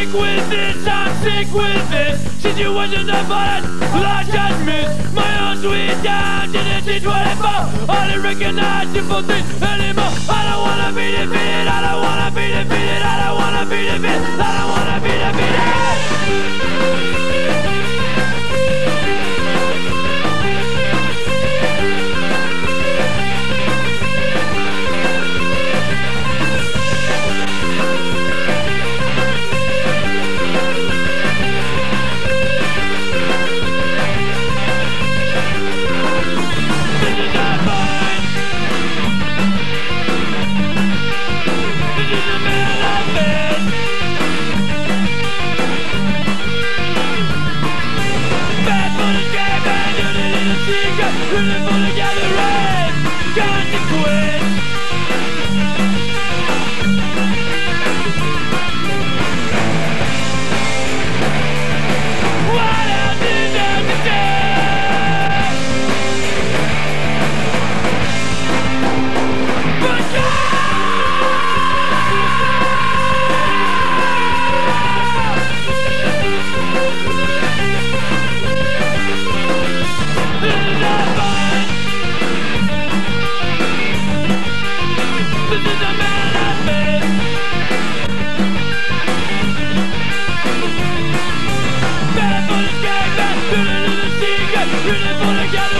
sick with this, I'm sick with this. Situation of violence, large judgments. My own sweet down didn't teach what I don't recognize simple things anymore. I don't wanna be defeated, I don't wanna be defeated, I don't wanna be defeated. Good morning. together.